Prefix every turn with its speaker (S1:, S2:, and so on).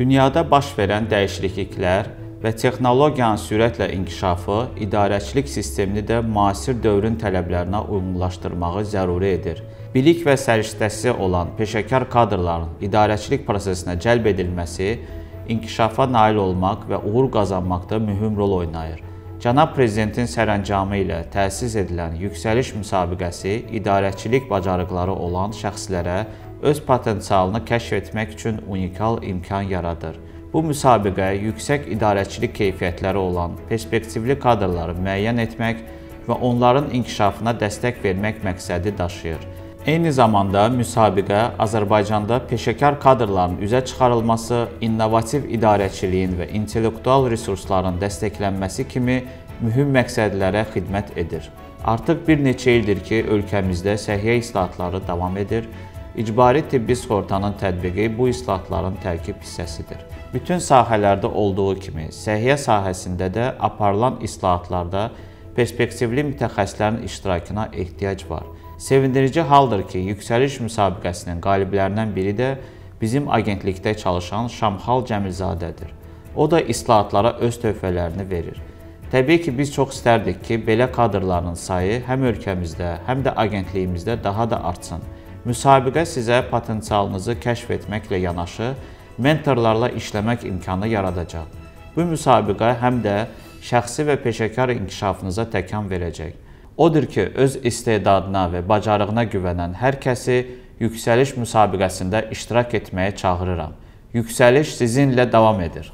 S1: Dünyada baş verən dəyişikliklər və texnologiyanın sürətlə inkişafı idarəçilik sistemini də müasir dövrün tələblərinə uyğunlaşdırmağı zəruri edir. Bilik və səriştəsi olan peşəkar kadrların idarəçilik prosesinə cəlb edilməsi inkişafa nail olmaq və uğur qazanmaqda mühüm rol oynayır. Cənab prezidentin sərəncamı ilə təsis edilən yüksəliş müsabiqəsi idarəçilik bacarıqları olan şəxslərə öz potensialını kəşf etmək üçün unikal imkan yaradır. Bu müsabiqə yüksək idarəçilik keyfiyyətləri olan perspektivli kadrları müəyyən etmək və onların inkişafına dəstək vermək məqsədi daşıyır. Eyni zamanda müsabiqə Azərbaycanda peşəkar kadrların üzə çıxarılması, innovativ idarəçiliyin və intellektual resursların dəstəklənməsi kimi mühüm məqsədlərə xidmət edir. Artıq bir neçə ildir ki, ölkəmizdə səhiyyə islahatları davam edir İcbari tibbi sığortanın tətbiqi bu islahatların tərkib hissəsidir. Bütün sahələrdə olduğu kimi, səhiyyə sahəsində də aparılan islahatlarda perspektivli mütəxəssislərin iştirakına ehtiyac var. Sevindirici haldır ki, yüksəliş müsabiqəsinin qaliblərindən biri də bizim agentlikdə çalışan Şamxal Cəmilzadədir. O da islahatlara öz töhfələrini verir. Təbii ki, biz çox istərdik ki, belə kadrların sayı həm ölkəmizdə, həm də agentliyimizdə daha da artsın. Müsabiqə sizə potensialınızı kəşf etməklə yanaşı, mentorlarla işləmək imkanı yaradacaq. Bu müsabiqə həm də şəxsi və peşəkar inkişafınıza təkan verəcək. Odur ki, öz istedadına və bacarığına güvənən hər kəsi yüksəliş müsabiqəsində iştirak etməyə çağırıram. Yüksəliş sizinlə davam edir.